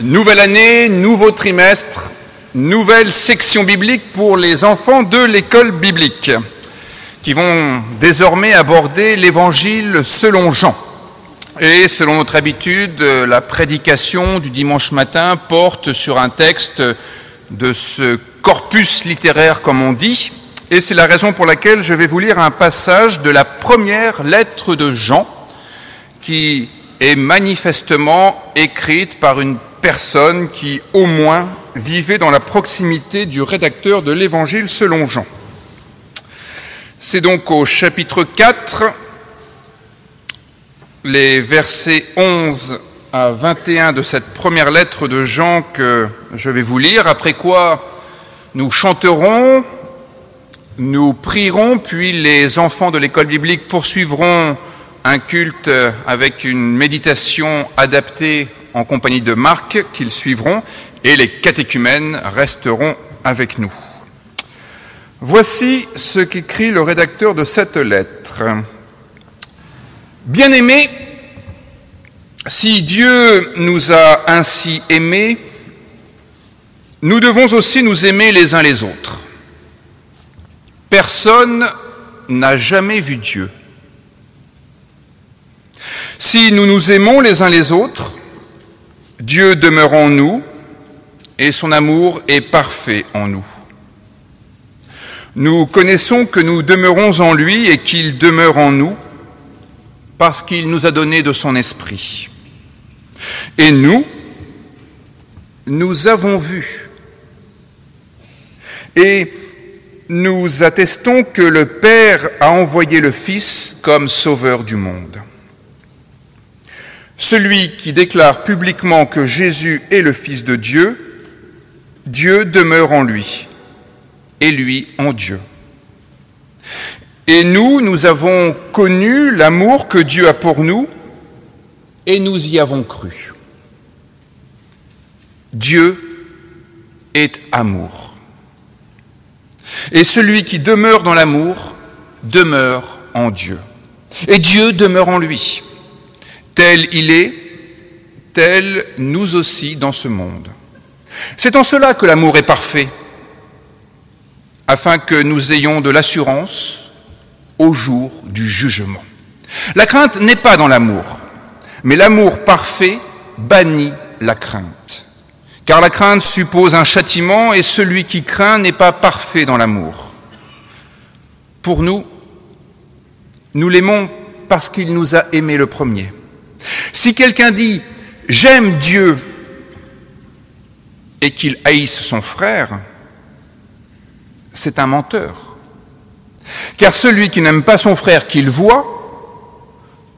Nouvelle année, nouveau trimestre, nouvelle section biblique pour les enfants de l'école biblique, qui vont désormais aborder l'évangile selon Jean. Et selon notre habitude, la prédication du dimanche matin porte sur un texte de ce corpus littéraire, comme on dit, et c'est la raison pour laquelle je vais vous lire un passage de la première lettre de Jean, qui est manifestement écrite par une personne qui, au moins, vivait dans la proximité du rédacteur de l'Évangile selon Jean. C'est donc au chapitre 4, les versets 11 à 21 de cette première lettre de Jean que je vais vous lire, après quoi nous chanterons, nous prierons, puis les enfants de l'école biblique poursuivront un culte avec une méditation adaptée en compagnie de Marc qu'ils suivront et les catéchumènes resteront avec nous. Voici ce qu'écrit le rédacteur de cette lettre. Bien-aimés, si Dieu nous a ainsi aimés, nous devons aussi nous aimer les uns les autres. Personne n'a jamais vu Dieu. Si nous nous aimons les uns les autres, Dieu demeure en nous et son amour est parfait en nous. Nous connaissons que nous demeurons en lui et qu'il demeure en nous parce qu'il nous a donné de son esprit. Et nous, nous avons vu. Et nous attestons que le Père a envoyé le Fils comme sauveur du monde. Celui qui déclare publiquement que Jésus est le Fils de Dieu, Dieu demeure en lui, et lui en Dieu. Et nous, nous avons connu l'amour que Dieu a pour nous, et nous y avons cru. Dieu est amour. Et celui qui demeure dans l'amour demeure en Dieu. Et Dieu demeure en lui. Tel il est, tel nous aussi dans ce monde. C'est en cela que l'amour est parfait, afin que nous ayons de l'assurance au jour du jugement. La crainte n'est pas dans l'amour, mais l'amour parfait bannit la crainte. Car la crainte suppose un châtiment et celui qui craint n'est pas parfait dans l'amour. Pour nous, nous l'aimons parce qu'il nous a aimés le premier. Si quelqu'un dit j'aime Dieu et qu'il haïsse son frère, c'est un menteur. Car celui qui n'aime pas son frère qu'il voit,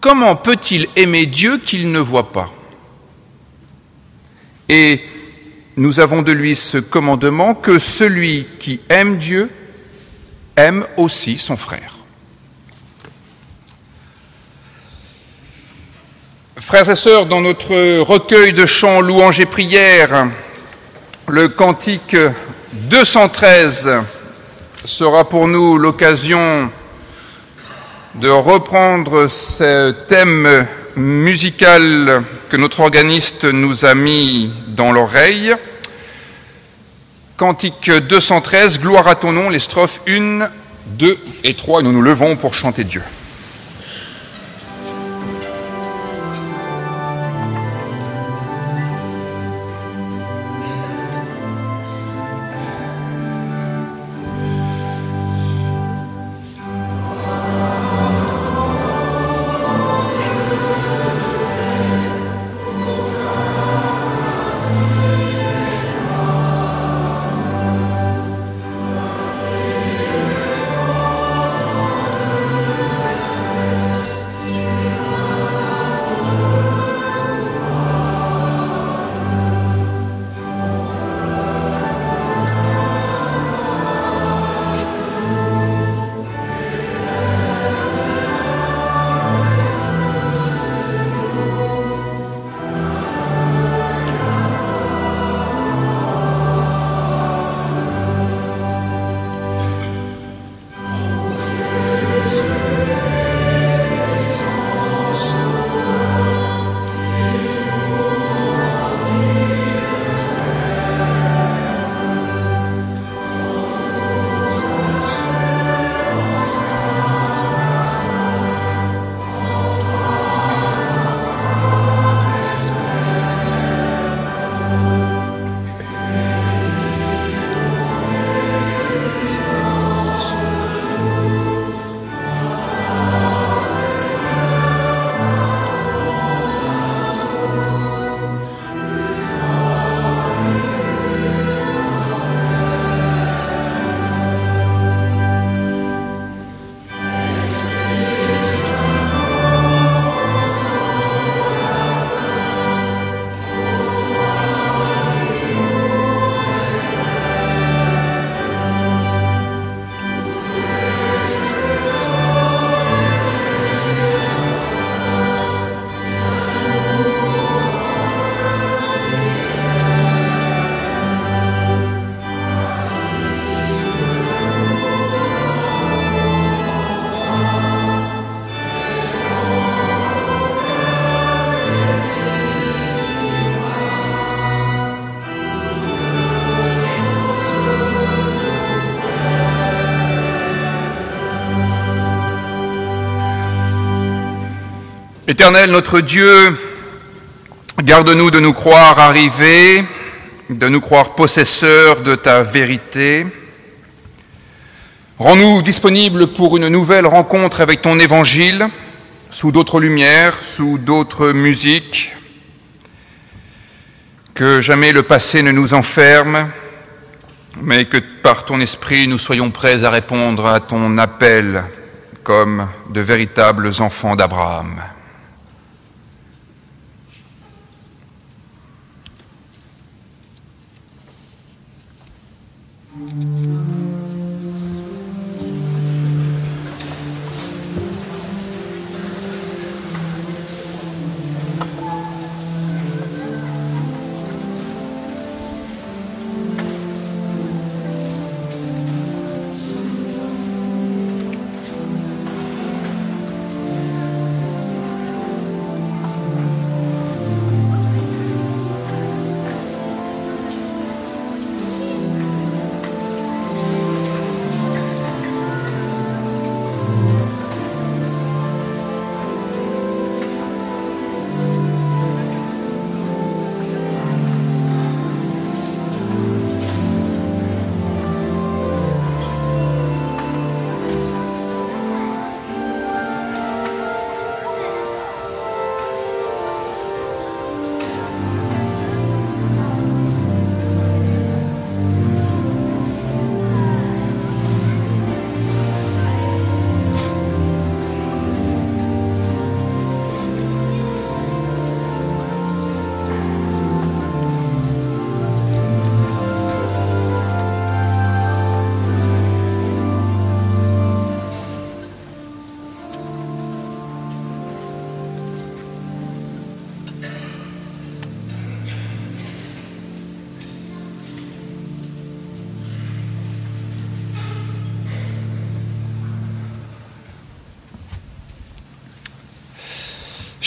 comment peut-il aimer Dieu qu'il ne voit pas? Et nous avons de lui ce commandement que celui qui aime Dieu aime aussi son frère. Frères et sœurs, dans notre recueil de chants, louanges et prières, le cantique 213 sera pour nous l'occasion de reprendre ce thème musical que notre organiste nous a mis dans l'oreille. Cantique 213, Gloire à ton nom, les strophes 1, 2 et 3, nous nous levons pour chanter Dieu. Éternel notre Dieu, garde-nous de nous croire arrivés, de nous croire possesseurs de ta vérité. Rends-nous disponibles pour une nouvelle rencontre avec ton évangile, sous d'autres lumières, sous d'autres musiques. Que jamais le passé ne nous enferme, mais que par ton esprit nous soyons prêts à répondre à ton appel comme de véritables enfants d'Abraham. Mm-hmm.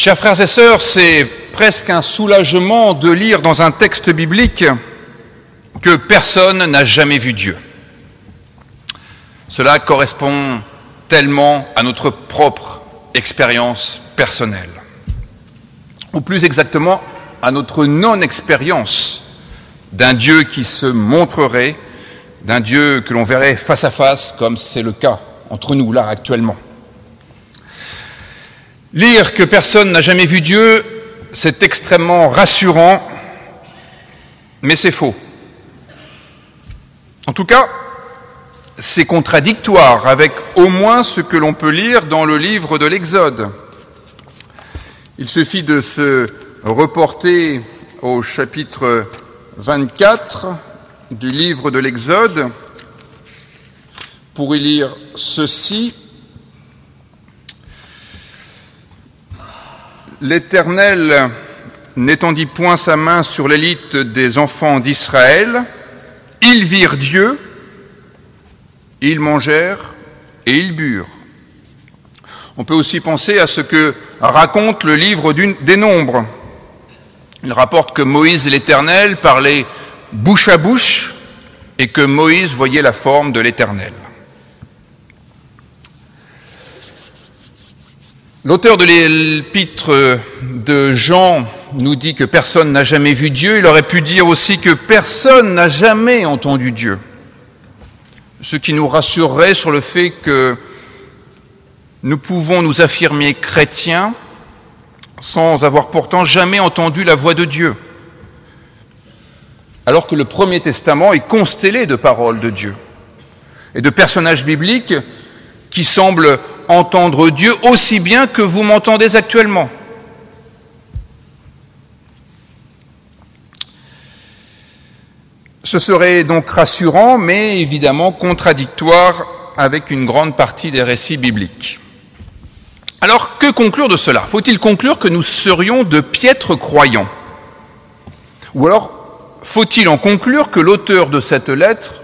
Chers frères et sœurs, c'est presque un soulagement de lire dans un texte biblique que personne n'a jamais vu Dieu. Cela correspond tellement à notre propre expérience personnelle, ou plus exactement à notre non-expérience d'un Dieu qui se montrerait, d'un Dieu que l'on verrait face à face, comme c'est le cas entre nous là actuellement. Lire que personne n'a jamais vu Dieu, c'est extrêmement rassurant, mais c'est faux. En tout cas, c'est contradictoire avec au moins ce que l'on peut lire dans le livre de l'Exode. Il suffit de se reporter au chapitre 24 du livre de l'Exode pour y lire ceci. L'Éternel n'étendit point sa main sur l'élite des enfants d'Israël, ils virent Dieu, ils mangèrent et ils burent. On peut aussi penser à ce que raconte le livre des Nombres. Il rapporte que Moïse et l'Éternel parlaient bouche à bouche et que Moïse voyait la forme de l'Éternel. L'auteur de l'épître de Jean nous dit que personne n'a jamais vu Dieu. Il aurait pu dire aussi que personne n'a jamais entendu Dieu. Ce qui nous rassurerait sur le fait que nous pouvons nous affirmer chrétiens sans avoir pourtant jamais entendu la voix de Dieu. Alors que le Premier Testament est constellé de paroles de Dieu et de personnages bibliques qui semblent entendre Dieu aussi bien que vous m'entendez actuellement. Ce serait donc rassurant, mais évidemment contradictoire avec une grande partie des récits bibliques. Alors, que conclure de cela? Faut-il conclure que nous serions de piètres croyants? Ou alors, faut-il en conclure que l'auteur de cette lettre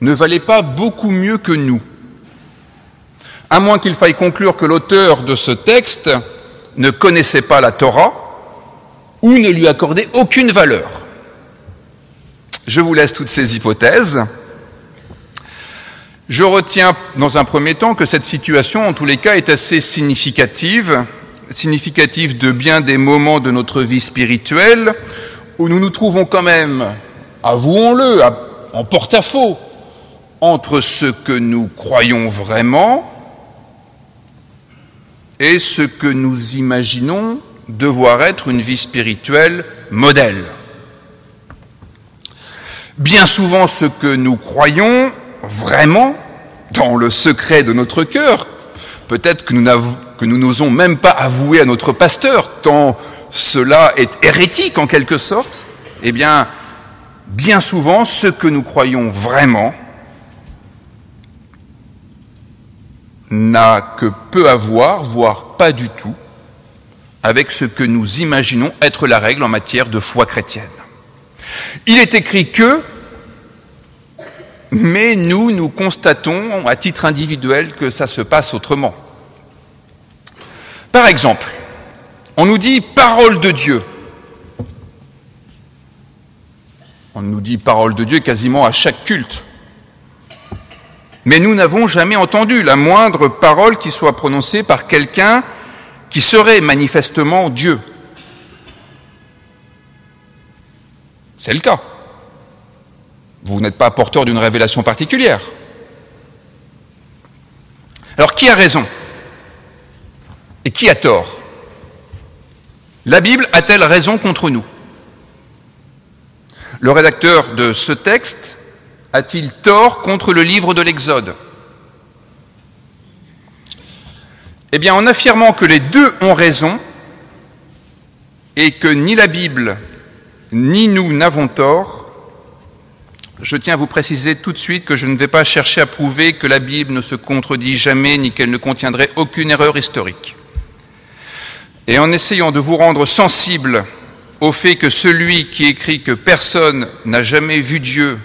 ne valait pas beaucoup mieux que nous? À moins qu'il faille conclure que l'auteur de ce texte ne connaissait pas la Torah ou ne lui accordait aucune valeur. Je vous laisse toutes ces hypothèses. Je retiens dans un premier temps que cette situation, en tous les cas, est assez significative significatif de bien des moments de notre vie spirituelle où nous nous trouvons quand même, avouons-le, en porte-à-faux entre ce que nous croyons vraiment et ce que nous imaginons devoir être une vie spirituelle modèle. Bien souvent, ce que nous croyons vraiment, dans le secret de notre cœur, peut-être que nous n'osons même pas avouer à notre pasteur, tant cela est hérétique en quelque sorte, eh bien, bien souvent, ce que nous croyons vraiment n'a que peu à voir, voire pas du tout, avec ce que nous imaginons être la règle en matière de foi chrétienne. Il est écrit que, mais nous, nous constatons à titre individuel que ça se passe autrement. Par exemple, on nous dit parole de Dieu. On nous dit parole de Dieu quasiment à chaque culte. Mais nous n'avons jamais entendu la moindre parole qui soit prononcée par quelqu'un qui serait manifestement Dieu. C'est le cas. Vous n'êtes pas porteur d'une révélation particulière. Alors qui a raison Et qui a tort? La Bible a-t-elle raison contre nous? Le rédacteur de ce texte a-t-il tort contre le livre de l'Exode? Eh bien, en affirmant que les deux ont raison et que ni la Bible ni nous n'avons tort, je tiens à vous préciser tout de suite que je ne vais pas chercher à prouver que la Bible ne se contredit jamais ni qu'elle ne contiendrait aucune erreur historique. Et en essayant de vous rendre sensible au fait que celui qui écrit que personne n'a jamais vu Dieu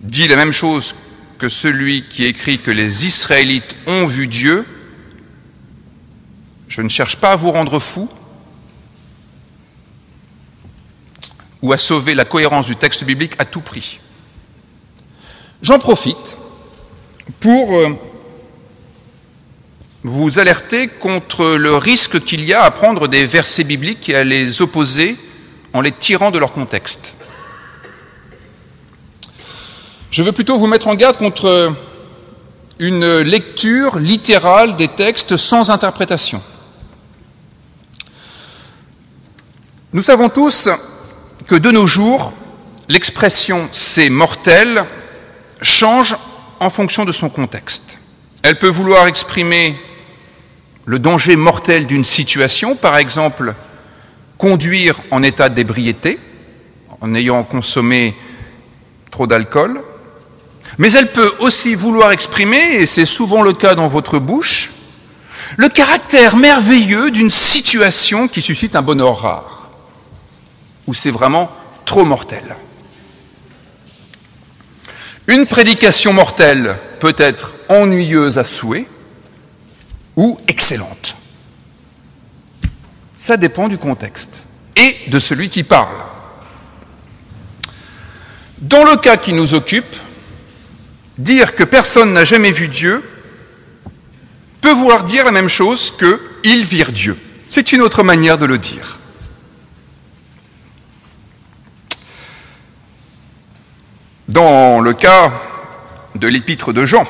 dit la même chose que celui qui écrit que les Israélites ont vu Dieu, je ne cherche pas à vous rendre fou ou à sauver la cohérence du texte biblique à tout prix. J'en profite pour euh, vous alerter contre le risque qu'il y a à prendre des versets bibliques et à les opposer en les tirant de leur contexte. Je veux plutôt vous mettre en garde contre une lecture littérale des textes sans interprétation. Nous savons tous que de nos jours, l'expression c'est mortel change en fonction de son contexte. Elle peut vouloir exprimer le danger mortel d'une situation, par exemple conduire en état d'ébriété, en ayant consommé trop d'alcool, mais elle peut aussi vouloir exprimer, et c'est souvent le cas dans votre bouche, le caractère merveilleux d'une situation qui suscite un bonheur rare, où c'est vraiment trop mortel. Une prédication mortelle peut être ennuyeuse à souhait ou excellente. Ça dépend du contexte et de celui qui parle. Dans le cas qui nous occupe, dire que personne n'a jamais vu Dieu peut vouloir dire la même chose que ils virent Dieu. C'est une autre manière de le dire. Dans le cas de l'épître de Jean,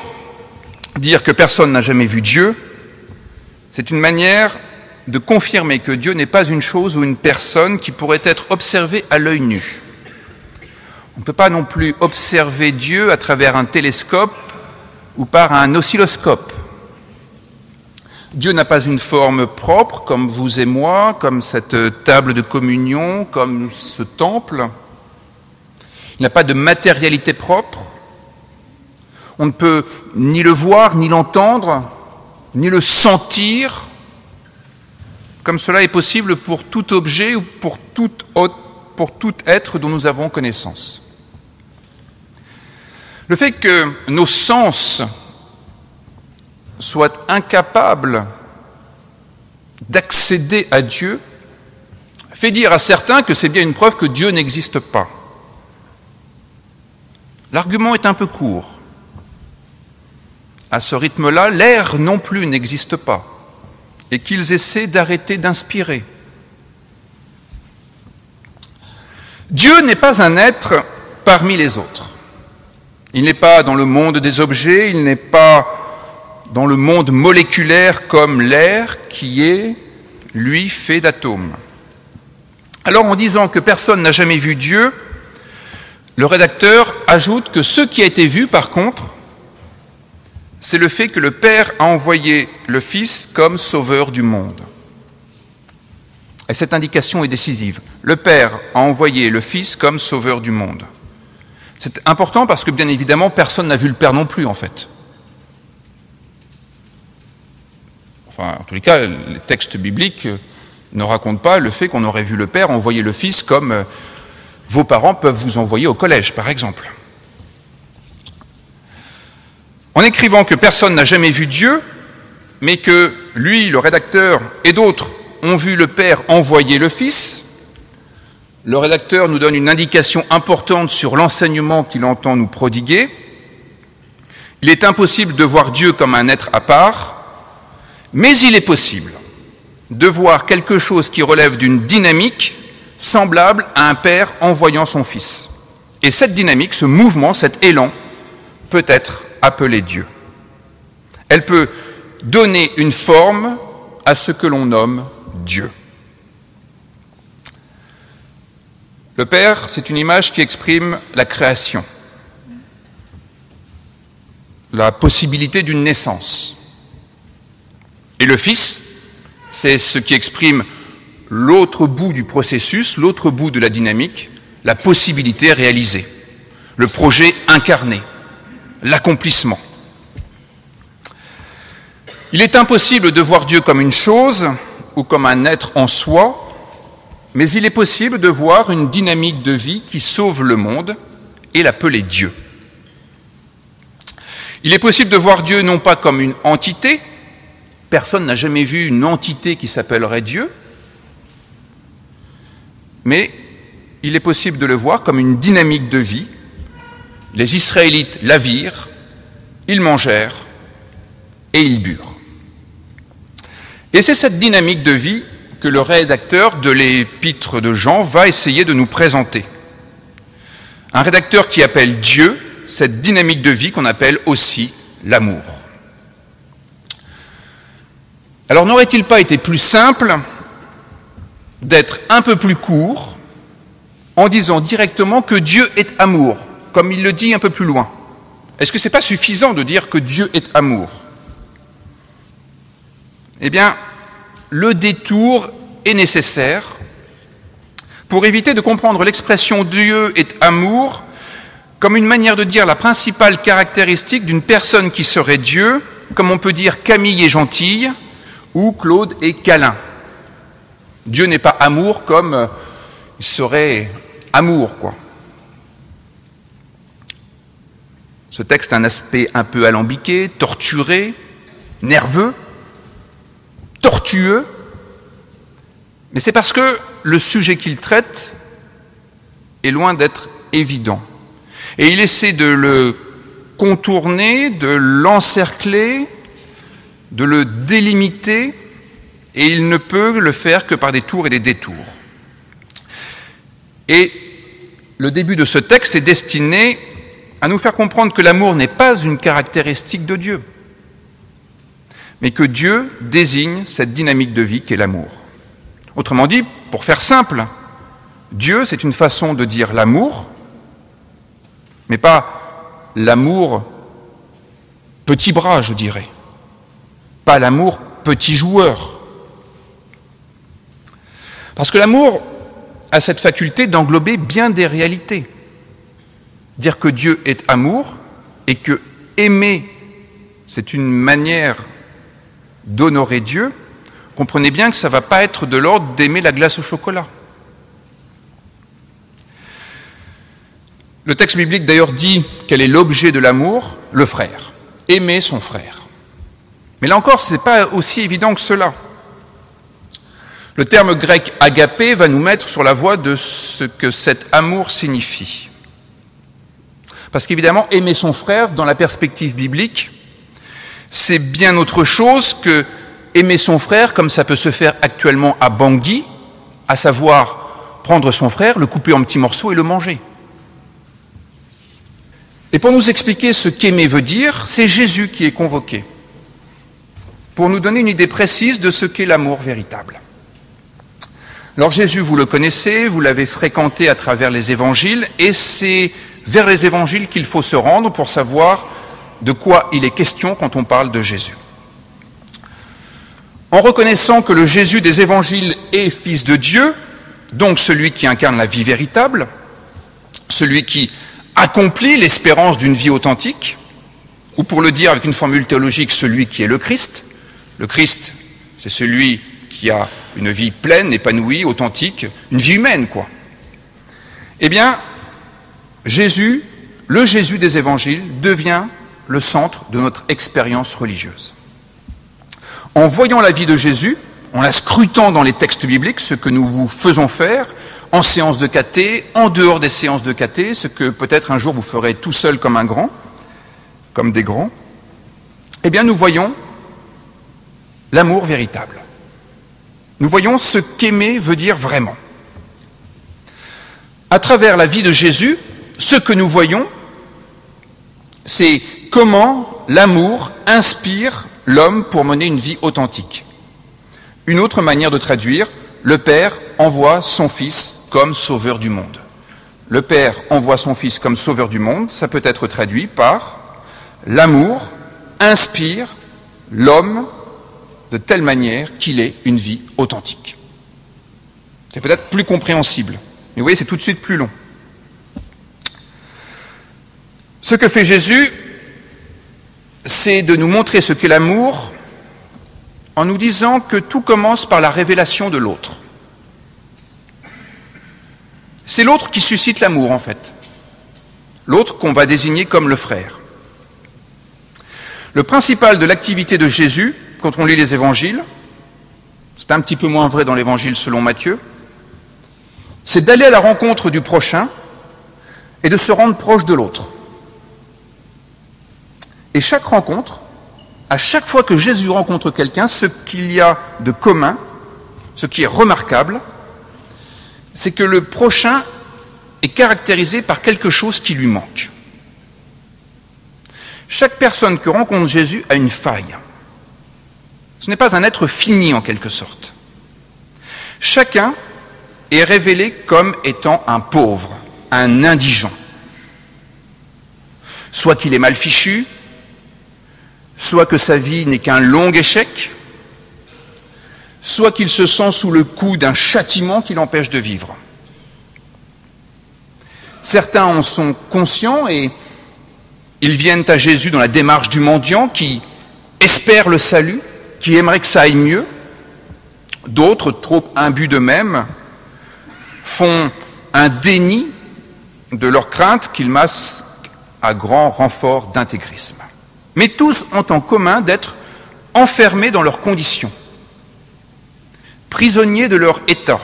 dire que personne n'a jamais vu Dieu, c'est une manière de confirmer que Dieu n'est pas une chose ou une personne qui pourrait être observée à l'œil nu. On ne peut pas non plus observer Dieu à travers un télescope ou par un oscilloscope. Dieu n'a pas une forme propre comme vous et moi, comme cette table de communion, comme ce temple. Il n'a pas de matérialité propre. On ne peut ni le voir, ni l'entendre, ni le sentir, comme cela est possible pour tout objet ou pour tout, être dont nous avons connaissance. Le fait que nos sens soient incapables d'accéder à Dieu fait dire à certains que c'est bien une preuve que Dieu n'existe pas. L'argument est un peu court. À ce rythme-là, l'air non plus n'existe pas. et qu'ils essaient d'arrêter d'inspirer. Dieu n'est pas un être parmi les autres. Il n'est pas dans le monde des objets, il n'est pas dans le monde moléculaire comme l'air qui est, lui, fait d'atomes. Alors en disant que personne n'a jamais vu Dieu, le rédacteur ajoute que ce qui a été vu, par contre, c'est le fait que le Père a envoyé le Fils comme sauveur du monde. Et cette indication est décisive. Le Père a envoyé le Fils comme sauveur du monde. C'est important parce que, bien évidemment, personne n'a vu le Père non plus, en fait. Enfin, en tous les cas, les textes bibliques ne racontent pas le fait qu'on aurait vu le Père envoyer le Fils comme euh, vos parents peuvent vous envoyer au collège, par exemple. En écrivant que personne n'a jamais vu Dieu, mais que lui, le rédacteur, et d'autres ont vu le Père envoyer le Fils, le rédacteur nous donne une indication importante sur l'enseignement qu'il entend nous prodiguer. Il est impossible de voir Dieu comme un être à part, mais il est possible de voir quelque chose qui relève d'une dynamique semblable à un père envoyant son fils. Et cette dynamique, ce mouvement, cet élan, peut être appelé Dieu. Elle peut donner une forme à ce que l'on nomme Dieu. Le Père, c'est une image qui exprime la création, la possibilité d'une naissance. Et le Fils, c'est ce qui exprime l'autre bout du processus, l'autre bout de la dynamique, la possibilité réalisée, le projet incarné, l'accomplissement. Il est impossible de voir Dieu comme une chose ou comme un être en soi, mais il est possible de voir une dynamique de vie qui sauve le monde et l'appeler Dieu. Il est possible de voir Dieu non pas comme une entité, personne n'a jamais vu une entité qui s'appellerait Dieu, mais il est possible de le voir comme une dynamique de vie. Les Israélites la virent, ils mangèrent et ils burent. Et c'est cette dynamique de vie que le rédacteur de l'épître de Jean va essayer de nous présenter. Un rédacteur qui appelle Dieu cette dynamique de vie qu'on appelle aussi l'amour. Alors n'aurait-il pas été plus simple d'être un peu plus court en disant directement que Dieu est amour, comme il le dit un peu plus loin? Est-ce que ce n'est pas suffisant de dire que Dieu est amour? Eh bien, le détour est nécessaire pour éviter de comprendre l'expression Dieu est amour comme une manière de dire la principale caractéristique d'une personne qui serait Dieu, comme on peut dire Camille est gentille ou Claude est câlin. Dieu n'est pas amour comme euh, il serait amour, quoi. Ce texte a un aspect un peu alambiqué, torturé, nerveux, tortueux, mais c'est parce que le sujet qu'il traite est loin d'être évident. Et il essaie de le contourner, de l'encercler, de le délimiter et il ne peut le faire que par des tours et des détours. Et le début de ce texte est destiné à nous faire comprendre que l'amour n'est pas une caractéristique de Dieu, mais que Dieu désigne cette dynamique de vie qu'est l'amour. Autrement dit, pour faire simple, Dieu, c'est une façon de dire l'amour, mais pas l'amour petit bras, je dirais, pas l'amour petit joueur, parce que l'amour a cette faculté d'englober bien des réalités. Dire que Dieu est amour et que aimer, c'est une manière d'honorer Dieu, comprenez bien que ça ne va pas être de l'ordre d'aimer la glace au chocolat. Le texte biblique d'ailleurs dit quel est l'objet de l'amour Le frère. Aimer son frère. Mais là encore, ce n'est pas aussi évident que cela. Le terme grec agapé va nous mettre sur la voie de ce que cet amour signifie. Parce qu'évidemment, aimer son frère, dans la perspective biblique, c'est bien autre chose que aimer son frère comme ça peut se faire actuellement à Bangui, à savoir prendre son frère, le couper en petits morceaux et le manger. Et pour nous expliquer ce qu'aimer veut dire, c'est Jésus qui est convoqué, pour nous donner une idée précise de ce qu'est l'amour véritable. Alors Jésus, vous le connaissez, vous l'avez fréquenté à travers les évangiles, et c'est vers les évangiles qu'il faut se rendre pour savoir de quoi il est question quand on parle de Jésus. En reconnaissant que le Jésus des évangiles est fils de Dieu, donc celui qui incarne la vie véritable, celui qui accomplit l'espérance d'une vie authentique, ou pour le dire avec une formule théologique, celui qui est le Christ. Le Christ, c'est celui qui a une vie pleine, épanouie, authentique, une vie humaine, quoi. Eh bien, Jésus, le Jésus des évangiles, devient le centre de notre expérience religieuse. En voyant la vie de Jésus, en la scrutant dans les textes bibliques, ce que nous vous faisons faire, en séance de caté, en dehors des séances de caté, ce que peut-être un jour vous ferez tout seul comme un grand, comme des grands, eh bien nous voyons l'amour véritable. Nous voyons ce qu'aimer veut dire vraiment. À travers la vie de Jésus, ce que nous voyons, c'est comment l'amour inspire l'homme pour mener une vie authentique. Une autre manière de traduire, le Père envoie son Fils comme sauveur du monde. Le Père envoie son Fils comme sauveur du monde, ça peut être traduit par l'amour inspire l'homme de telle manière qu'il ait une vie authentique. C'est peut-être plus compréhensible, mais vous voyez, c'est tout de suite plus long. Ce que fait Jésus, c'est de nous montrer ce qu'est l'amour en nous disant que tout commence par la révélation de l'autre. C'est l'autre qui suscite l'amour, en fait. L'autre qu'on va désigner comme le frère. Le principal de l'activité de Jésus, quand on lit les évangiles, c'est un petit peu moins vrai dans l'évangile selon Matthieu, c'est d'aller à la rencontre du prochain et de se rendre proche de l'autre. Et chaque rencontre, à chaque fois que Jésus rencontre quelqu'un, ce qu'il y a de commun, ce qui est remarquable, c'est que le prochain est caractérisé par quelque chose qui lui manque. Chaque personne que rencontre Jésus a une faille. Ce n'est pas un être fini en quelque sorte. Chacun est révélé comme étant un pauvre, un indigent. Soit qu'il est mal fichu, soit que sa vie n'est qu'un long échec, soit qu'il se sent sous le coup d'un châtiment qui l'empêche de vivre. Certains en sont conscients et ils viennent à Jésus dans la démarche du mendiant qui espère le salut, qui aimerait que ça aille mieux. D'autres, trop imbus d'eux-mêmes, font un déni de leur crainte qu'ils massent à grand renfort d'intégrisme mais tous ont en commun d'être enfermés dans leurs conditions, prisonniers de leur état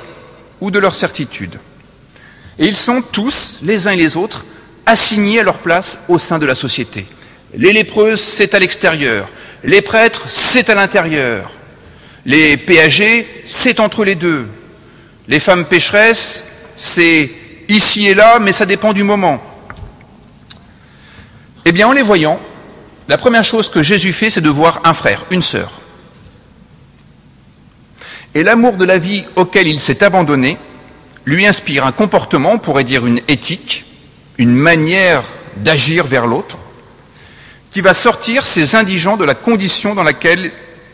ou de leur certitude. Et ils sont tous, les uns et les autres, assignés à leur place au sein de la société. Les lépreuses, c'est à l'extérieur. Les prêtres, c'est à l'intérieur. Les péagers, c'est entre les deux. Les femmes pécheresses, c'est ici et là, mais ça dépend du moment. Eh bien, en les voyant, la première chose que Jésus fait, c'est de voir un frère, une sœur. Et l'amour de la vie auquel il s'est abandonné lui inspire un comportement, on pourrait dire une éthique, une manière d'agir vers l'autre, qui va sortir ces indigents de la condition dans laquelle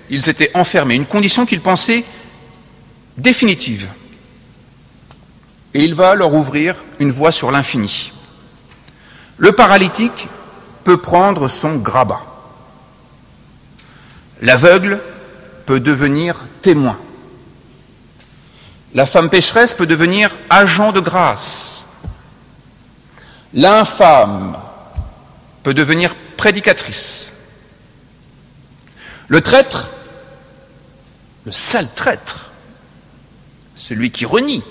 ils étaient enfermés, une condition qu'ils pensaient définitive. Et il va leur ouvrir une voie sur l'infini. Le paralytique peut prendre son grabat. L'aveugle peut devenir témoin. La femme pécheresse peut devenir agent de grâce. L'infâme peut devenir prédicatrice. Le traître, le sale traître, celui qui renie,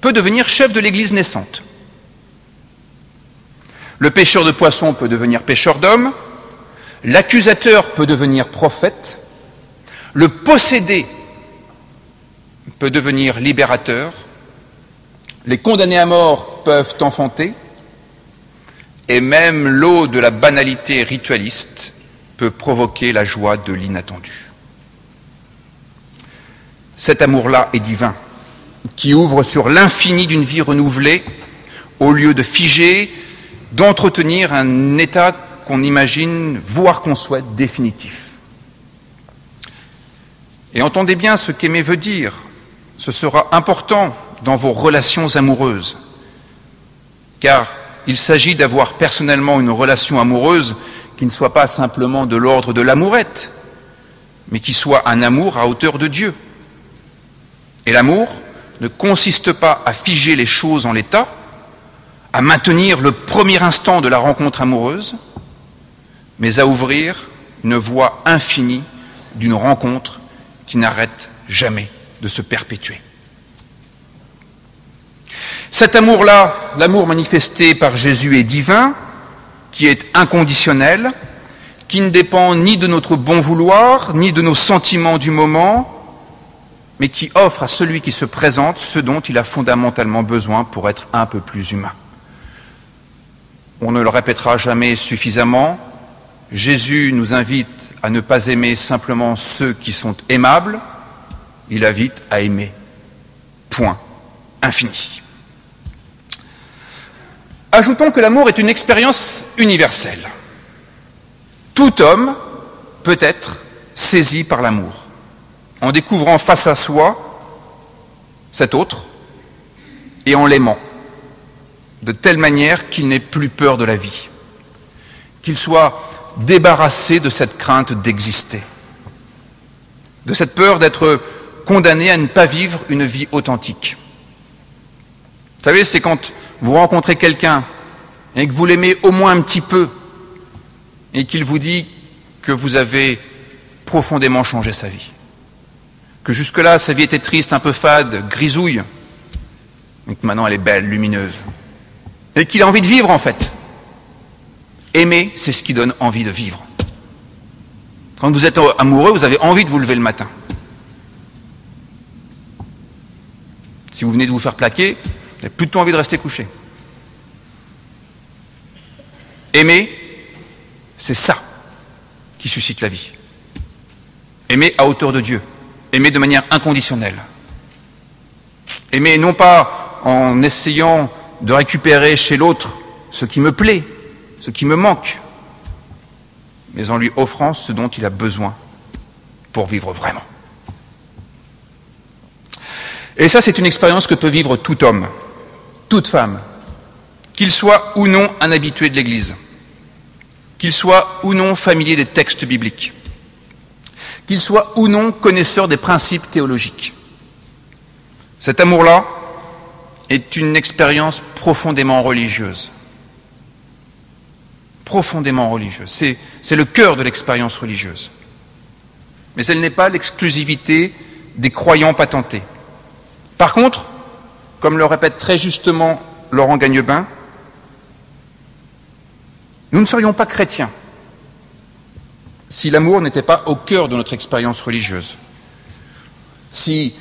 peut devenir chef de l'Église naissante. Le pêcheur de poissons peut devenir pêcheur d'hommes, l'accusateur peut devenir prophète, Le posséder peut devenir libérateur, les condamnés à mort peuvent enfanter, et même l'eau de la banalité ritualiste peut provoquer la joie de l'inattendu. Cet amour-là est divin, qui ouvre sur l'infini d'une vie renouvelée, au lieu de figer, d'entretenir un état qu'on imagine, voire qu'on souhaite définitif. Et entendez bien ce qu'aimer veut dire. Ce sera important dans vos relations amoureuses, car il s'agit d'avoir personnellement une relation amoureuse qui ne soit pas simplement de l'ordre de l'amourette, mais qui soit un amour à hauteur de Dieu. Et l'amour ne consiste pas à figer les choses en l'état, à maintenir le premier instant de la rencontre amoureuse, mais à ouvrir une voie infinie d'une rencontre qui n'arrête jamais de se perpétuer. Cet amour-là, l'amour manifesté par Jésus est divin, qui est inconditionnel, qui ne dépend ni de notre bon vouloir, ni de nos sentiments du moment, mais qui offre à celui qui se présente ce dont il a fondamentalement besoin pour être un peu plus humain. On ne le répétera jamais suffisamment, Jésus nous invite à ne pas aimer simplement ceux qui sont aimables, il invite à aimer. Point. Infini. Ajoutons que l'amour est une expérience universelle. Tout homme peut être saisi par l'amour, en découvrant face à soi cet autre et en l'aimant, de telle manière qu'il n'ait plus peur de la vie, qu'il soit débarrassé de cette crainte d'exister, de cette peur d'être condamné à ne pas vivre une vie authentique. Vous savez, c'est quand vous rencontrez quelqu'un et que vous l'aimez au moins un petit peu et qu'il vous dit que vous avez profondément changé sa vie. Que jusque-là, sa vie était triste, un peu fade, grisouille, et que maintenant elle est belle, lumineuse. Et qu'il a envie de vivre en fait. Aimer, c'est ce qui donne envie de vivre. Quand vous êtes amoureux, vous avez envie de vous lever le matin. Si vous venez de vous faire plaquer, vous n'avez plutôt envie de rester couché. Aimer, c'est ça qui suscite la vie. Aimer à hauteur de Dieu. Aimer de manière inconditionnelle. Aimer non pas en essayant de récupérer chez l'autre ce qui me plaît, ce qui me manque, mais en lui offrant ce dont il a besoin pour vivre vraiment. Et ça, c'est une expérience que peut vivre tout homme toute femme, qu'il soit ou non un habitué de l'Église, qu'il soit ou non familier des textes bibliques, qu'il soit ou non connaisseur des principes théologiques. Cet amour-là est une expérience profondément religieuse. Profondément religieuse. C'est le cœur de l'expérience religieuse. Mais elle n'est pas l'exclusivité des croyants patentés. Par contre, comme le répète très justement Laurent Gagnebin, nous ne serions pas chrétiens si l'amour n'était pas au cœur de notre expérience religieuse, si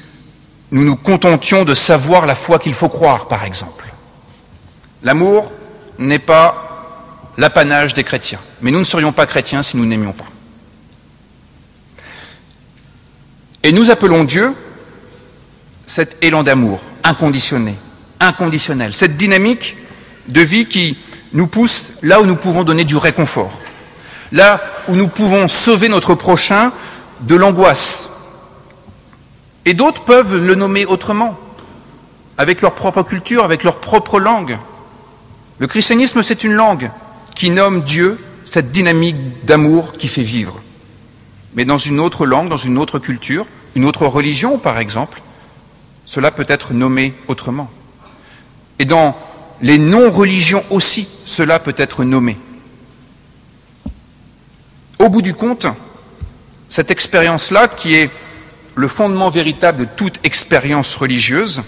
nous nous contentions de savoir la foi qu'il faut croire, par exemple. L'amour n'est pas l'apanage des chrétiens, mais nous ne serions pas chrétiens si nous n'aimions pas. Et nous appelons Dieu cet élan d'amour inconditionné, inconditionnel, cette dynamique de vie qui nous pousse là où nous pouvons donner du réconfort, là où nous pouvons sauver notre prochain de l'angoisse. Et d'autres peuvent le nommer autrement, avec leur propre culture, avec leur propre langue. Le christianisme, c'est une langue qui nomme Dieu cette dynamique d'amour qui fait vivre. Mais dans une autre langue, dans une autre culture, une autre religion par exemple, cela peut être nommé autrement. Et dans les non-religions aussi, cela peut être nommé. Au bout du compte, cette expérience-là, qui est le fondement véritable de toute expérience religieuse,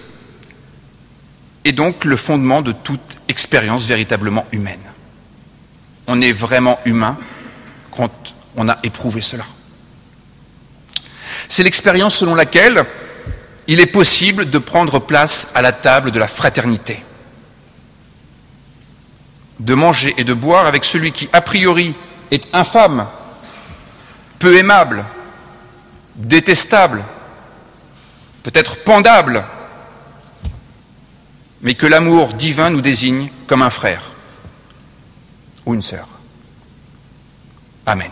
est donc le fondement de toute expérience véritablement humaine. On est vraiment humain quand on a éprouvé cela. C'est l'expérience selon laquelle il est possible de prendre place à la table de la fraternité, de manger et de boire avec celui qui, a priori, est infâme, peu aimable, détestable, peut-être pendable, mais que l'amour divin nous désigne comme un frère ou une sœur. Amen.